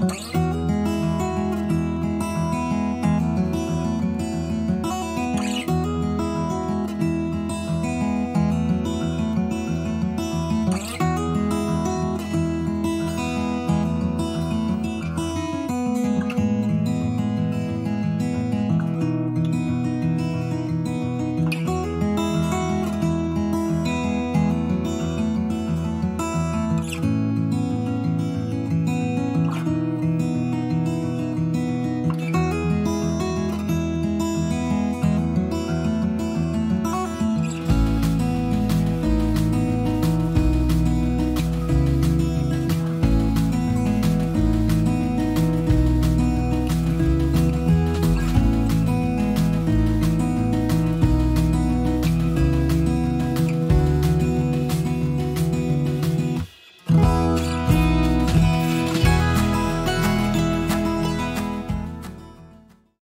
Bye.